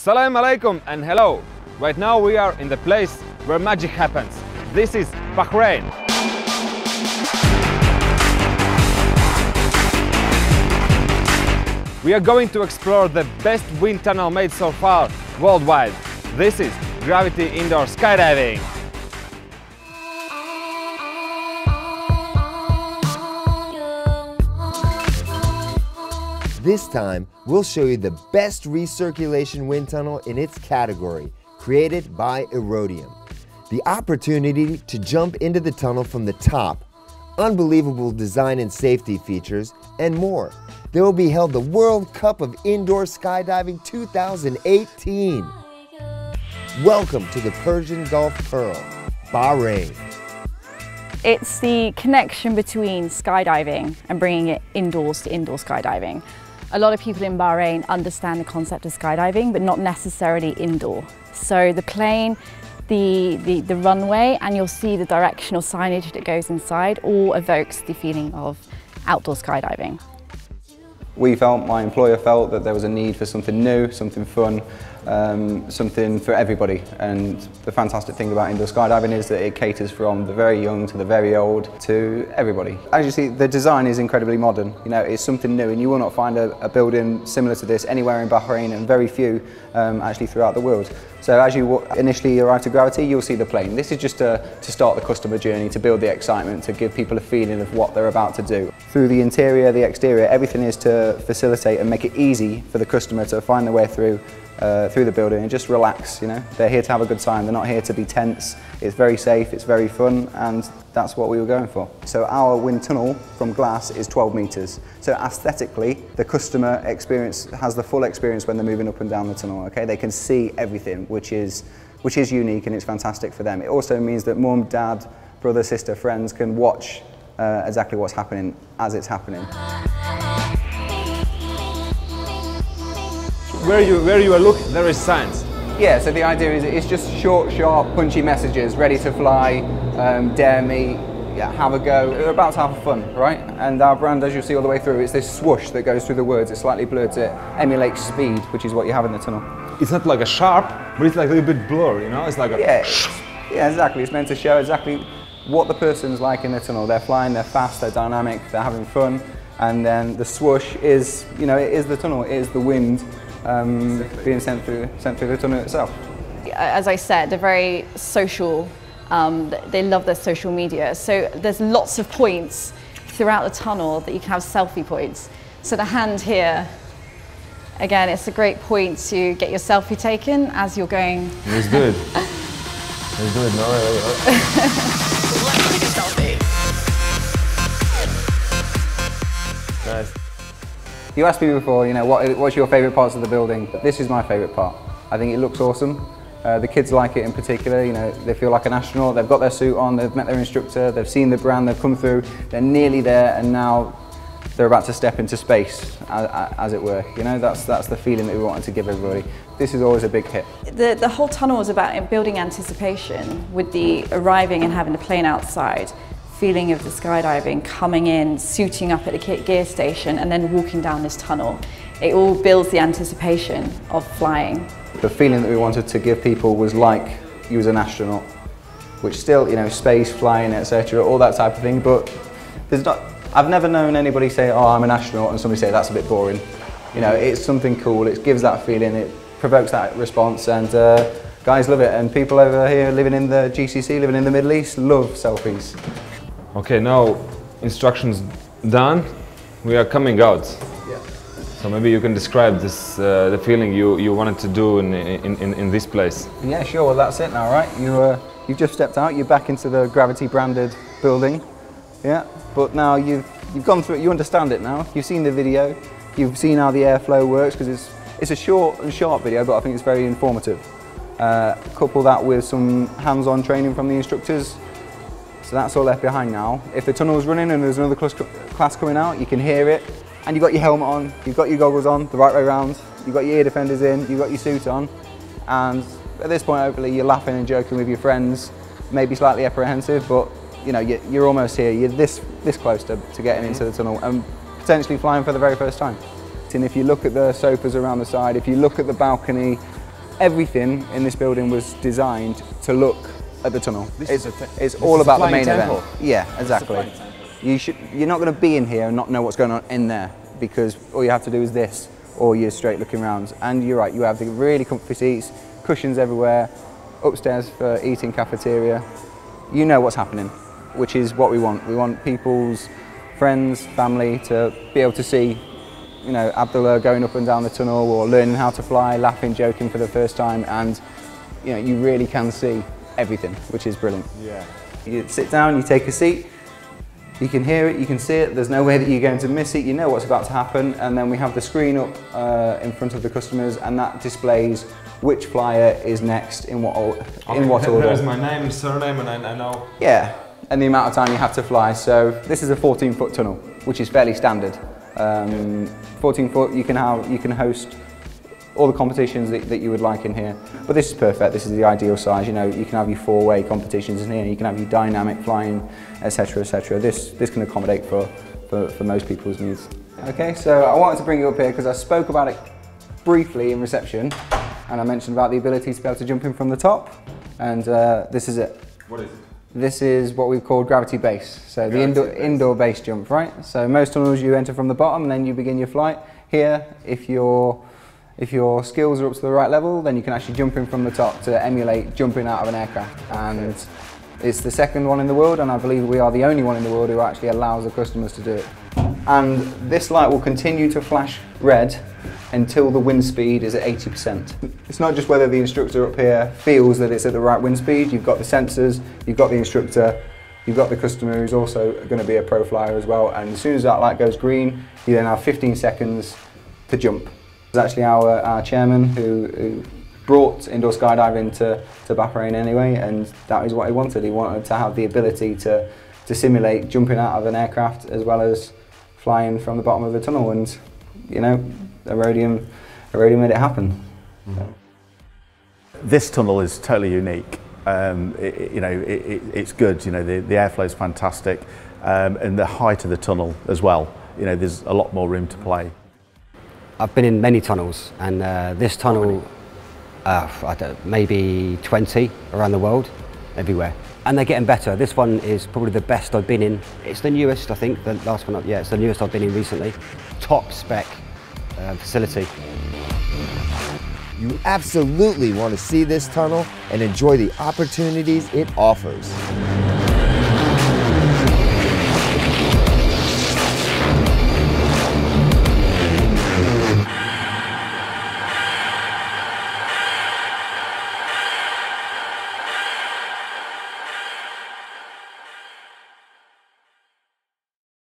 Salam alaikum and hello. Right now we are in the place where magic happens. This is Bahrain. We are going to explore the best wind tunnel made so far worldwide. This is Gravity Indoor Skydiving. This time, we'll show you the best recirculation wind tunnel in its category, created by Aerodium. The opportunity to jump into the tunnel from the top, unbelievable design and safety features, and more. There will be held the World Cup of Indoor Skydiving 2018. Welcome to the Persian Gulf Pearl, Bahrain. It's the connection between skydiving and bringing it indoors to indoor skydiving. A lot of people in Bahrain understand the concept of skydiving, but not necessarily indoor. So the plane, the, the, the runway, and you'll see the directional signage that goes inside all evokes the feeling of outdoor skydiving. We felt, my employer felt, that there was a need for something new, something fun, um, something for everybody. And the fantastic thing about indoor skydiving is that it caters from the very young to the very old to everybody. As you see, the design is incredibly modern. You know, it's something new, and you will not find a, a building similar to this anywhere in Bahrain, and very few um, actually throughout the world. So as you initially arrive to Gravity, you'll see the plane. This is just to, to start the customer journey, to build the excitement, to give people a feeling of what they're about to do. Through the interior, the exterior, everything is to facilitate and make it easy for the customer to find their way through uh, through the building and just relax, you know. They're here to have a good time, they're not here to be tense. It's very safe, it's very fun, and that's what we were going for. So our wind tunnel from glass is 12 metres. So aesthetically, the customer experience has the full experience when they're moving up and down the tunnel, okay? They can see everything, which is, which is unique and it's fantastic for them. It also means that mum, dad, brother, sister, friends can watch uh, exactly what's happening as it's happening. Where you, where you are looking, there is science. Yeah, so the idea is it's just short, sharp, punchy messages, ready to fly, um, dare me, yeah, have a go. We're about to have fun, right? And our brand, as you'll see all the way through, it's this swoosh that goes through the words. It's slightly blurred to emulate speed, which is what you have in the tunnel. It's not like a sharp, but it's like a little bit blurry, you know? It's like a... Yeah, yeah, exactly. It's meant to show exactly what the person's like in the tunnel. They're flying, they're fast, they're dynamic, they're having fun. And then the swoosh is, you know, it is the tunnel, it is the wind um, being sent through, sent through the tunnel itself. As I said, they're very social. Um, they love their social media. So there's lots of points throughout the tunnel that you can have selfie points. So the hand here, again, it's a great point to get your selfie taken as you're going. Let's do it. Let's do it. No, Nice. You asked me before, you know, what, what's your favourite parts of the building? This is my favourite part. I think it looks awesome. Uh, the kids like it in particular, you know, they feel like an astronaut, they've got their suit on, they've met their instructor, they've seen the brand, they've come through, they're nearly there and now they're about to step into space, as, as it were. You know, that's, that's the feeling that we wanted to give everybody. This is always a big hit. The, the whole tunnel is about building anticipation with the arriving and having the plane outside feeling of the skydiving, coming in, suiting up at the gear station and then walking down this tunnel. It all builds the anticipation of flying. The feeling that we wanted to give people was like you was an astronaut, which still, you know, space, flying, etc., all that type of thing, but there's not, I've never known anybody say, oh, I'm an astronaut, and somebody say, that's a bit boring. You know, it's something cool, it gives that feeling, it provokes that response, and uh, guys love it, and people over here living in the GCC, living in the Middle East, love selfies. Okay, now instructions done. We are coming out. Yeah. So maybe you can describe this, uh, the feeling you, you wanted to do in, in, in, in this place. Yeah, sure. Well, that's it now, right? You, uh, you've just stepped out. You're back into the Gravity branded building. Yeah, but now you've, you've gone through it. You understand it now. You've seen the video. You've seen how the airflow works because it's, it's a short and sharp video, but I think it's very informative. Uh, couple that with some hands-on training from the instructors, so that's all left behind now. If the tunnel's running and there's another class coming out, you can hear it. And you've got your helmet on, you've got your goggles on, the right way around, you've got your ear defenders in, you've got your suit on. And at this point, hopefully, you're laughing and joking with your friends, maybe slightly apprehensive, but you know, you're almost here. You're this, this close to, to getting into the tunnel and potentially flying for the very first time. And if you look at the sofas around the side, if you look at the balcony, everything in this building was designed to look at the tunnel. This it's is it's all about the main temple. event. Yeah, exactly. You should. You're not going to be in here and not know what's going on in there because all you have to do is this, or you're straight looking round. And you're right. You have the really comfy seats, cushions everywhere, upstairs for eating cafeteria. You know what's happening, which is what we want. We want people's friends, family to be able to see you know, Abdullah going up and down the tunnel or learning how to fly, laughing, joking for the first time, and you know, you really can see everything, which is brilliant. Yeah. You sit down, you take a seat, you can hear it, you can see it, there's no way that you're going to miss it, you know what's about to happen, and then we have the screen up uh, in front of the customers, and that displays which flyer is next in what, or- in what order. There's my name surname, and I, I know. Yeah, and the amount of time you have to fly. So this is a 14 foot tunnel, which is fairly standard. Um, 14 foot, you can have, you can host all the competitions that, that you would like in here. But this is perfect. This is the ideal size. You know, you can have your four-way competitions in here. You can have your dynamic flying, etc., etc. This this can accommodate for, for for most people's needs. Okay, so I wanted to bring you up here because I spoke about it briefly in reception, and I mentioned about the ability to be able to jump in from the top, and uh, this is it. What is it? This is what we've called gravity base. So the indoor, indoor base jump, right? So most tunnels you enter from the bottom and then you begin your flight. Here, if your if your skills are up to the right level, then you can actually jump in from the top to emulate jumping out of an aircraft. And it's the second one in the world, and I believe we are the only one in the world who actually allows the customers to do it. And this light will continue to flash red until the wind speed is at 80%. It's not just whether the instructor up here feels that it's at the right wind speed, you've got the sensors, you've got the instructor, you've got the customer who's also going to be a pro flyer as well, and as soon as that light goes green, you then have 15 seconds to jump. It's actually our, our chairman who, who brought indoor skydiving to, to Bahrain anyway, and that is what he wanted. He wanted to have the ability to, to simulate jumping out of an aircraft as well as flying from the bottom of the tunnel, and you know, Aerodium, Aerodium made it happen. This tunnel is totally unique. Um, it- you know, it, it, it's good. You know, the, the airflow is fantastic, um, and the height of the tunnel as well. You know, there's a lot more room to play. I've been in many tunnels, and uh, this tunnel, uh, I don't, maybe 20 around the world, everywhere. And they're getting better. This one is probably the best I've been in. It's the newest, I think, the last one up, yeah, it's the newest I've been in recently. Top spec uh, facility. You absolutely want to see this tunnel and enjoy the opportunities it offers.